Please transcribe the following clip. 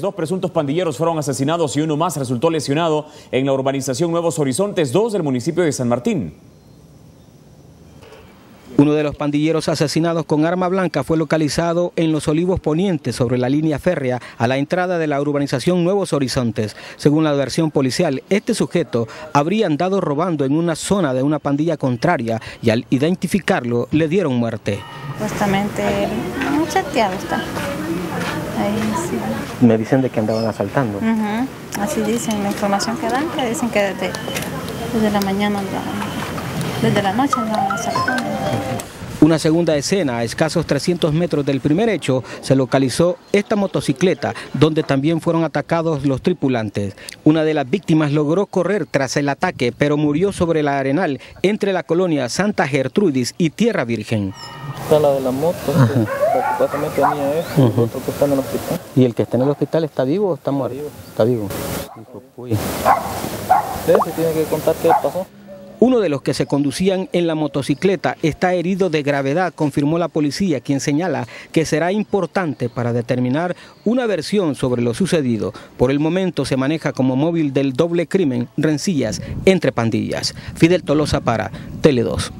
Dos presuntos pandilleros fueron asesinados y uno más resultó lesionado en la urbanización Nuevos Horizontes 2 del municipio de San Martín. Uno de los pandilleros asesinados con arma blanca fue localizado en Los Olivos Ponientes, sobre la línea férrea, a la entrada de la urbanización Nuevos Horizontes. Según la versión policial, este sujeto habría andado robando en una zona de una pandilla contraria y al identificarlo le dieron muerte. Supuestamente un chateado está. Ahí sí. Me dicen de que andaban asaltando. Así dicen, la información que dan, que dicen que desde, desde la mañana, andaban- desde la noche andaban asaltando. Una segunda escena, a escasos 300 metros del primer hecho, se localizó esta motocicleta, donde también fueron atacados los tripulantes. Una de las víctimas logró correr tras el ataque, pero murió sobre la arenal entre la colonia Santa Gertrudis y Tierra Virgen. Está la de la moto, que supuestamente venía eso, el otro que está en el hospital. ¿Y el que está en el hospital está vivo o está muerto? Está vivo. ¿Usted se tiene que contar qué pasó? Uno de los que se conducían en la motocicleta está herido de gravedad, confirmó la policía, quien señala que será importante para determinar una versión sobre lo sucedido. Por el momento se maneja como móvil del doble crimen, rencillas entre pandillas. Fidel Tolosa para Tele 2.